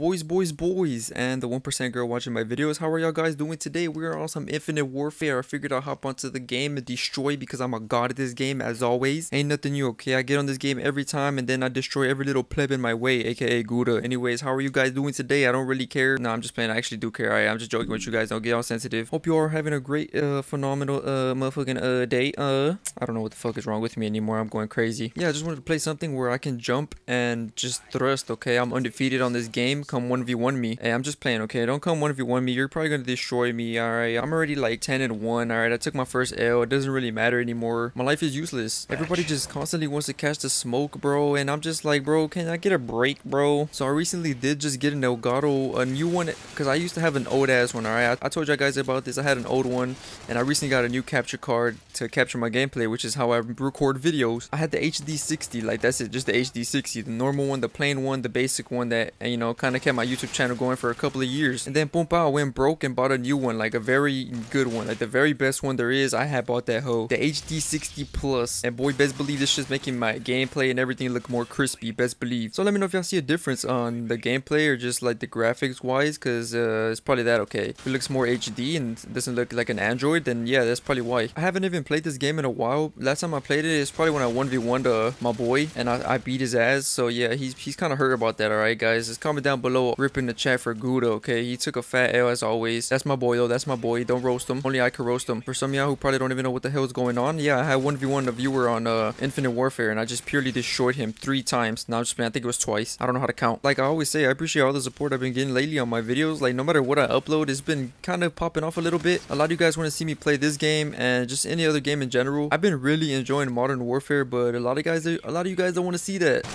boys, boys, boys, and the 1% girl watching my videos. How are y'all guys doing today? We are on some Infinite Warfare. I figured I'll hop onto the game and destroy because I'm a god at this game, as always. Ain't nothing new, okay? I get on this game every time and then I destroy every little pleb in my way, aka Gouda. Anyways, how are you guys doing today? I don't really care. No, I'm just playing. I actually do care. I, I'm just joking with you guys. Don't get all sensitive. Hope you are having a great, uh, phenomenal, uh, motherfucking, uh, day. Uh, I don't know what the fuck is wrong with me anymore. I'm going crazy. Yeah, I just wanted to play something where I can jump and just thrust, okay? I'm undefeated on this game. Come 1v1 me. Hey, I'm just playing, okay? Don't come 1v1 me. You're probably gonna destroy me, alright? I'm already like 10 and 1, alright? I took my first L. It doesn't really matter anymore. My life is useless. Everybody just constantly wants to catch the smoke, bro. And I'm just like, bro, can I get a break, bro? So I recently did just get an Elgato, a new one, because I used to have an old ass one, alright? I, I told you guys about this. I had an old one, and I recently got a new capture card to capture my gameplay, which is how I record videos. I had the HD60, like that's it, just the HD60, the normal one, the plain one, the basic one that, you know, kind of kept my YouTube channel going for a couple of years. And then boom, pow, I went broke and bought a new one, like a very good one, like the very best one there is. I had bought that hoe, the HD60 Plus, and boy, best believe this shit's making my gameplay and everything look more crispy, best believe. So let me know if y'all see a difference on the gameplay or just like the graphics wise, because uh, it's probably that okay. If it looks more HD and doesn't look like an Android, then yeah, that's probably why. I haven't even played this game in a while. Last time I played it, it is probably when I 1v1'd uh, my boy, and I, I beat his ass. So yeah, he's he's kind of hurt about that, alright guys. Just comment down below, ripping the chat for Gouda, okay? He took a fat L as always. That's my boy though, that's my boy. Don't roast him. Only I can roast him. For some of y'all who probably don't even know what the hell is going on, yeah, I had 1v1 a viewer on uh, Infinite Warfare, and I just purely destroyed him three times. Now just playing, I think it was twice. I don't know how to count. Like I always say, I appreciate all the support I've been getting lately on my videos. Like no matter what I upload, it's been kind of popping off a little bit. A lot of you guys want to see me play this game and just any other game in general. I've been really enjoying Modern Warfare, but a lot of guys, a lot of you guys don't want to see that.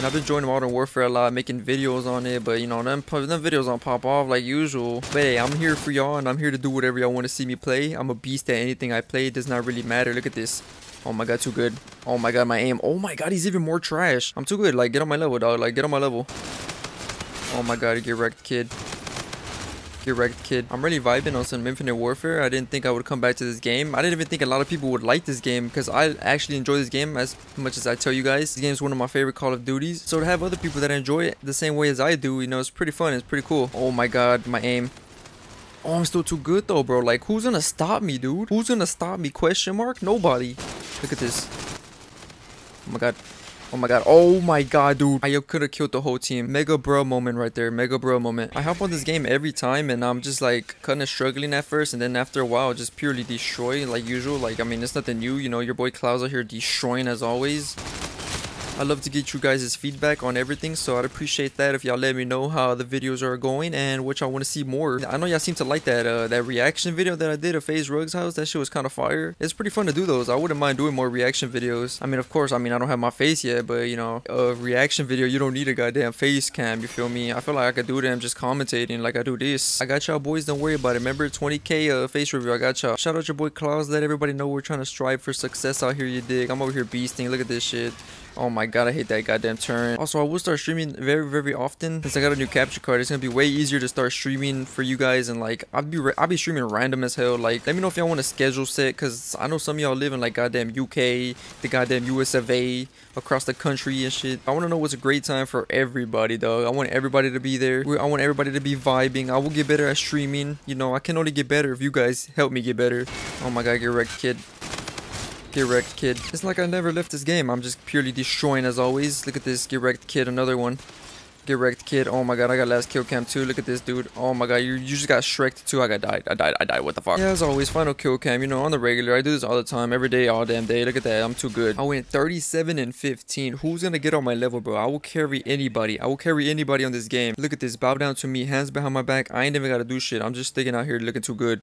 And I've been enjoying Modern Warfare a lot, making videos on it, but you know, them, them videos don't pop off like usual. But hey, I'm here for y'all, and I'm here to do whatever y'all want to see me play. I'm a beast at anything I play. It does not really matter. Look at this. Oh my god, too good. Oh my god, my aim. Oh my god, he's even more trash. I'm too good. Like, get on my level, dog. Like, get on my level. Oh my god, get wrecked, kid. Get wrecked, kid. I'm really vibing on some Infinite Warfare. I didn't think I would come back to this game. I didn't even think a lot of people would like this game because I actually enjoy this game as much as I tell you guys. This game is one of my favorite Call of Duties. So to have other people that enjoy it the same way as I do, you know, it's pretty fun. It's pretty cool. Oh my god, my aim. Oh, I'm still too good though, bro. Like, who's gonna stop me, dude? Who's gonna stop me? Question mark? Nobody. Look at this. Oh my god. Oh my god. Oh my god, dude. I could have killed the whole team. Mega bro moment right there. Mega bro moment. I hop on this game every time and I'm just like kind of struggling at first and then after a while just purely destroy like usual. Like, I mean, it's nothing new. You know, your boy Cloudz out here destroying as always. I love to get you guys' feedback on everything, so I'd appreciate that if y'all let me know how the videos are going and what y'all want to see more. I know y'all seem to like that uh, that reaction video that I did of FaZe Rug's house. That shit was kind of fire. It's pretty fun to do those. I wouldn't mind doing more reaction videos. I mean, of course, I mean, I don't have my face yet, but you know, a reaction video, you don't need a goddamn face cam, you feel me? I feel like I could do them just commentating like I do this. I got y'all boys, don't worry about it. Remember, 20k uh, face review, I got y'all. Shout out your boy Cloudz, let everybody know we're trying to strive for success out here, you dig? I'm over here beasting, look at this shit. Oh my god, I hate that goddamn turn. Also, I will start streaming very, very often. Since I got a new capture card, it's gonna be way easier to start streaming for you guys. And like, I'll be I'll be streaming random as hell. Like, let me know if y'all want a schedule set, cause I know some of y'all live in like goddamn UK, the goddamn US of A, across the country and shit. I want to know what's a great time for everybody, though. I want everybody to be there. I want everybody to be vibing. I will get better at streaming. You know, I can only get better if you guys help me get better. Oh my god, get wrecked, kid. Get wrecked, kid. It's like I never left this game. I'm just purely destroying as always. Look at this. Get wrecked, kid. Another one. Get wrecked, kid. Oh my god, I got last kill cam too. Look at this, dude. Oh my god, you, you just got shreked too. I got died. I died. I died. What the fuck? Yeah, as always, final kill cam. You know, on the regular. I do this all the time. Every day, all damn day. Look at that. I'm too good. I went 37 and 15. Who's gonna get on my level, bro? I will carry anybody. I will carry anybody on this game. Look at this. Bow down to me. Hands behind my back. I ain't even gotta do shit. I'm just sticking out here looking too good.